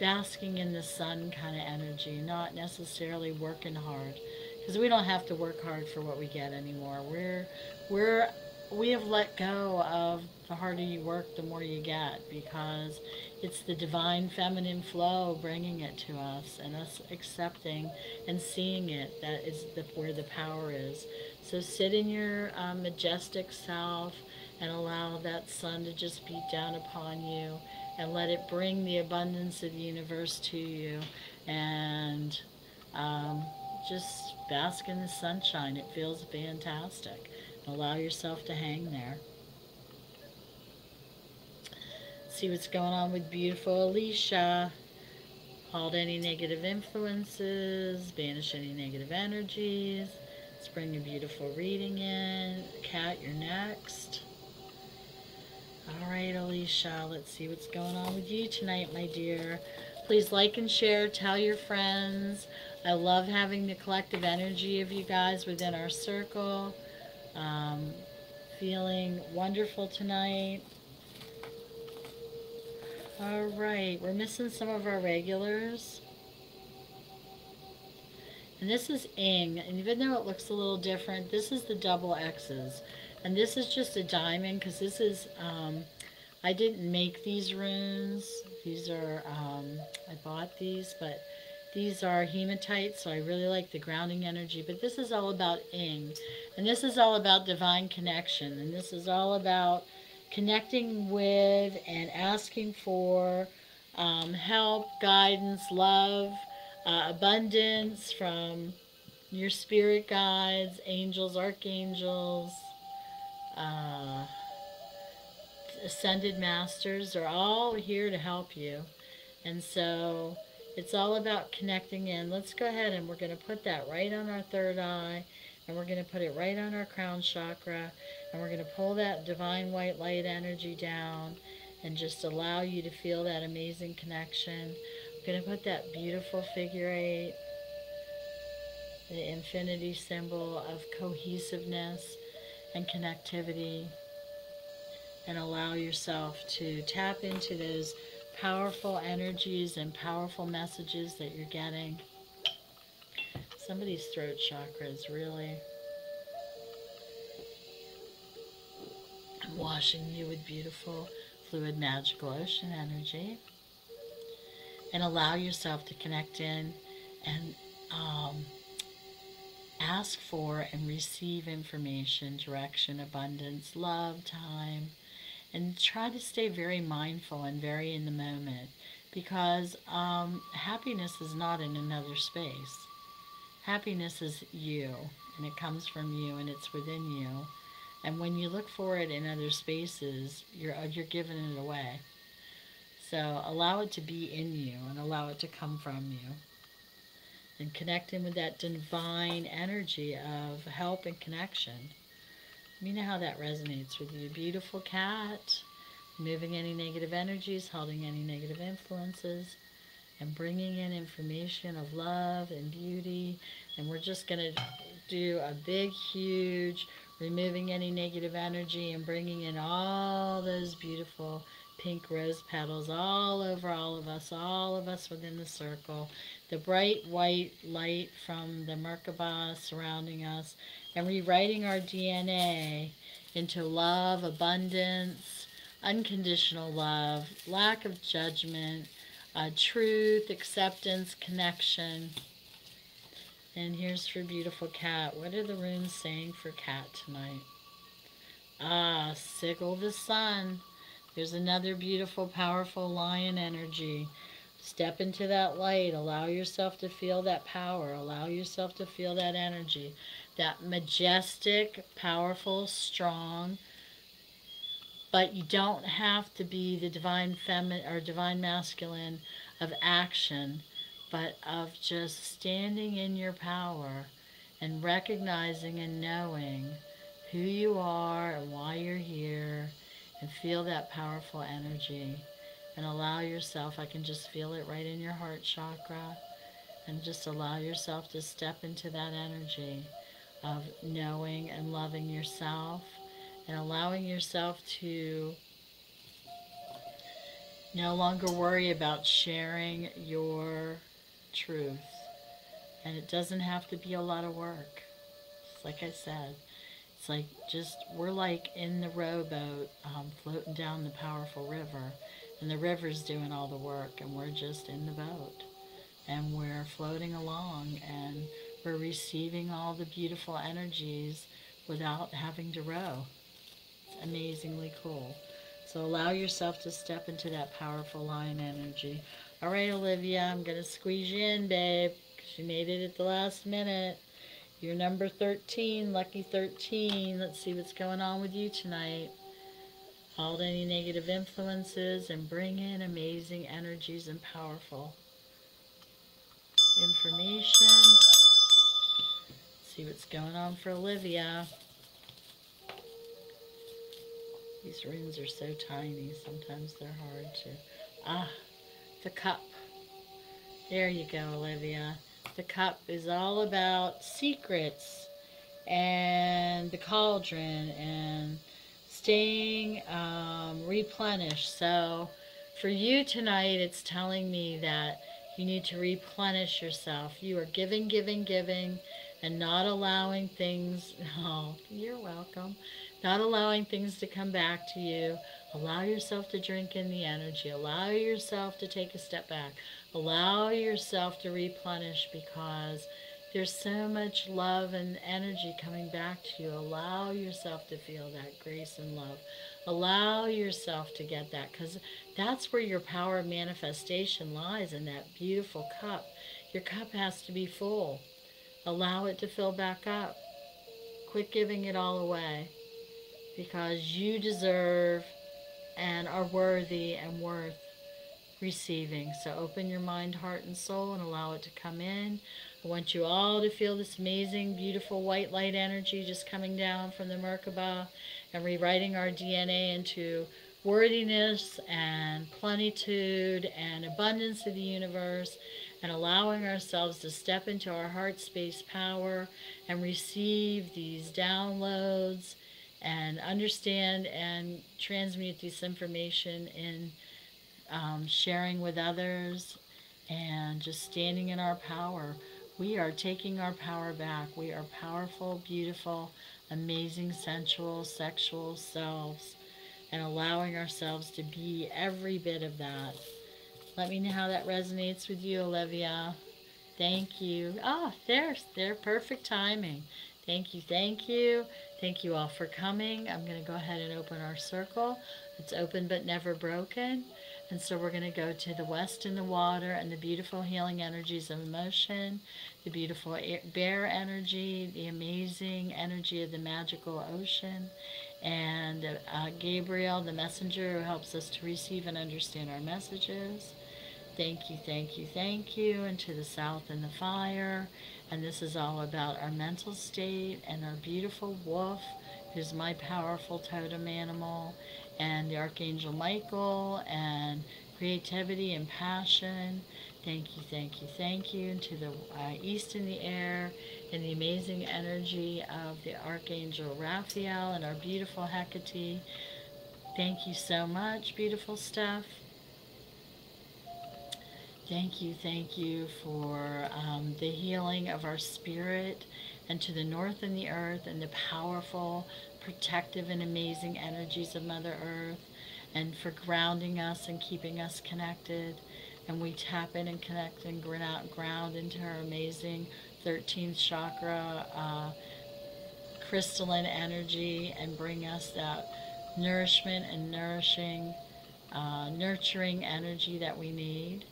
basking in the sun kind of energy, not necessarily working hard, because we don't have to work hard for what we get anymore. We're we're we have let go of the harder you work, the more you get, because it's the divine feminine flow bringing it to us and us accepting and seeing it. That is the, where the power is. So sit in your um, majestic self and allow that sun to just beat down upon you and let it bring the abundance of the universe to you and um, just bask in the sunshine. It feels fantastic. Allow yourself to hang there. See what's going on with beautiful Alicia. Hold any negative influences, banish any negative energies. Let's bring a beautiful reading in. Cat, you're next. All right, Alicia, let's see what's going on with you tonight, my dear. Please like and share, tell your friends. I love having the collective energy of you guys within our circle. Um, feeling wonderful tonight. All right, we're missing some of our regulars. And this is Ing, and even though it looks a little different, this is the double X's. And this is just a diamond, because this is, um, I didn't make these runes. These are, um, I bought these, but these are hematite, so I really like the grounding energy. But this is all about Ing. And this is all about divine connection. And this is all about connecting with and asking for um, help, guidance, love, uh, abundance from your spirit guides, angels, archangels, uh, ascended masters are all here to help you. And so it's all about connecting in. Let's go ahead and we're going to put that right on our third eye and we're going to put it right on our crown chakra and we're going to pull that divine white light energy down and just allow you to feel that amazing connection. I'm going to put that beautiful figure eight, the infinity symbol of cohesiveness and connectivity, and allow yourself to tap into those powerful energies and powerful messages that you're getting. Somebody's throat chakra is really washing you with beautiful, fluid, magical ocean energy. And allow yourself to connect in and um, ask for and receive information, direction, abundance, love, time, and try to stay very mindful and very in the moment because um, happiness is not in another space. Happiness is you, and it comes from you, and it's within you. And when you look for it in other spaces, you're, uh, you're giving it away. So allow it to be in you and allow it to come from you. And connect in with that divine energy of help and connection. You know how that resonates with you. Beautiful cat. Moving any negative energies, holding any negative influences, and bringing in information of love and beauty. And we're just going to do a big, huge removing any negative energy and bringing in all those beautiful pink rose petals all over all of us, all of us within the circle. The bright white light from the Merkaba surrounding us and rewriting our DNA into love, abundance, unconditional love, lack of judgment, uh, truth, acceptance, connection, and here's for beautiful cat. What are the runes saying for cat tonight? Ah, Sigel the sun. There's another beautiful, powerful lion energy. Step into that light. Allow yourself to feel that power. Allow yourself to feel that energy. That majestic, powerful, strong. But you don't have to be the divine feminine or divine masculine of action but of just standing in your power and recognizing and knowing who you are and why you're here and feel that powerful energy. And allow yourself, I can just feel it right in your heart chakra, and just allow yourself to step into that energy of knowing and loving yourself and allowing yourself to no longer worry about sharing your truth. And it doesn't have to be a lot of work. It's like I said, it's like just, we're like in the rowboat um, floating down the powerful river. And the river's doing all the work, and we're just in the boat. And we're floating along, and we're receiving all the beautiful energies without having to row. Amazingly cool. So allow yourself to step into that powerful lion energy. All right, Olivia, I'm going to squeeze you in, babe. you made it at the last minute. You're number 13, lucky 13. Let's see what's going on with you tonight. Hold any negative influences and bring in amazing energies and powerful information. see what's going on for Olivia. These runes are so tiny, sometimes they're hard to. Ah, the cup. There you go, Olivia. The cup is all about secrets and the cauldron and staying um, replenished. So for you tonight, it's telling me that you need to replenish yourself. You are giving, giving, giving, and not allowing things. Oh, you're welcome. Not allowing things to come back to you. Allow yourself to drink in the energy. Allow yourself to take a step back. Allow yourself to replenish because there's so much love and energy coming back to you. Allow yourself to feel that grace and love. Allow yourself to get that because that's where your power of manifestation lies in that beautiful cup. Your cup has to be full. Allow it to fill back up. Quit giving it all away because you deserve and are worthy and worth receiving. So open your mind, heart, and soul and allow it to come in. I want you all to feel this amazing, beautiful white light energy just coming down from the Merkaba and rewriting our DNA into worthiness and plenitude and abundance of the universe and allowing ourselves to step into our heart space power and receive these downloads and understand and transmute this information in um, sharing with others and just standing in our power. We are taking our power back. We are powerful, beautiful, amazing, sensual, sexual selves and allowing ourselves to be every bit of that. Let me know how that resonates with you, Olivia. Thank you. Oh, there's their perfect timing. Thank you, thank you. Thank you all for coming. I'm going to go ahead and open our circle. It's open but never broken. And so we're going to go to the west in the water and the beautiful healing energies of emotion, the beautiful bear energy, the amazing energy of the magical ocean, and uh, Gabriel, the messenger who helps us to receive and understand our messages. Thank you, thank you, thank you. And to the south in the fire. And this is all about our mental state and our beautiful wolf, who's my powerful totem animal, and the Archangel Michael, and creativity and passion. Thank you, thank you, thank you. And to the uh, east in the air, and the amazing energy of the Archangel Raphael and our beautiful Hecate. Thank you so much, beautiful stuff. Thank you, thank you for um, the healing of our spirit and to the north and the earth and the powerful, protective, and amazing energies of Mother Earth and for grounding us and keeping us connected. And we tap in and connect and ground into her amazing 13th chakra uh, crystalline energy and bring us that nourishment and nourishing, uh, nurturing energy that we need.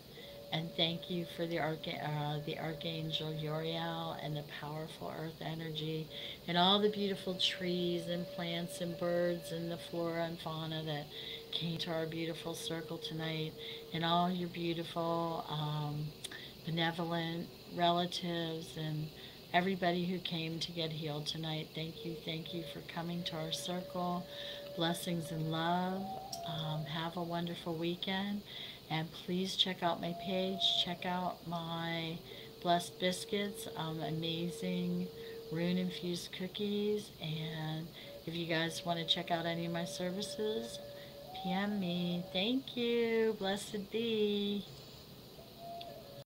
And thank you for the, Archa uh, the Archangel Uriel and the powerful earth energy and all the beautiful trees and plants and birds and the flora and fauna that came to our beautiful circle tonight and all your beautiful um, benevolent relatives and everybody who came to get healed tonight. Thank you, thank you for coming to our circle. Blessings and love. Um, have a wonderful weekend. And please check out my page. Check out my Blessed Biscuits. Um, amazing rune-infused cookies. And if you guys want to check out any of my services, PM me. Thank you. Blessed be.